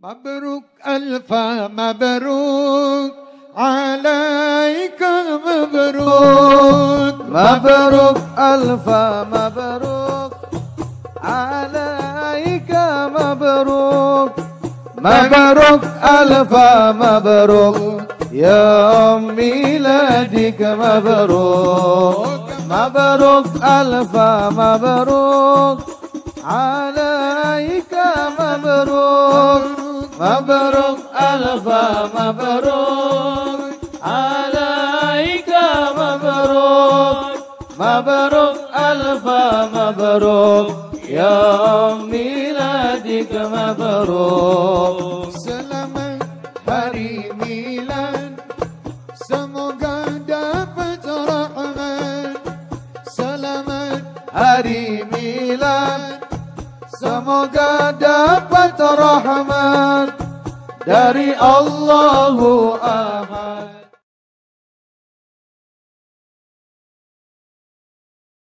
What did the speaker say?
مبروك ألف مبروك عليك مبروك. مبروك ألف مبروك عليك مبروك. مبروك ألف مبروك يا ميلادك مبروك. مبروك ألف مبروك عليك مبروك. مبروك ألف مبروك عليك مبروك مبروك ألف مبروك يا ميلادك مبروك Selamat hari milad Semoga dapat rahmat Selamat hari milad Semoga dapat rahmat dari Allahu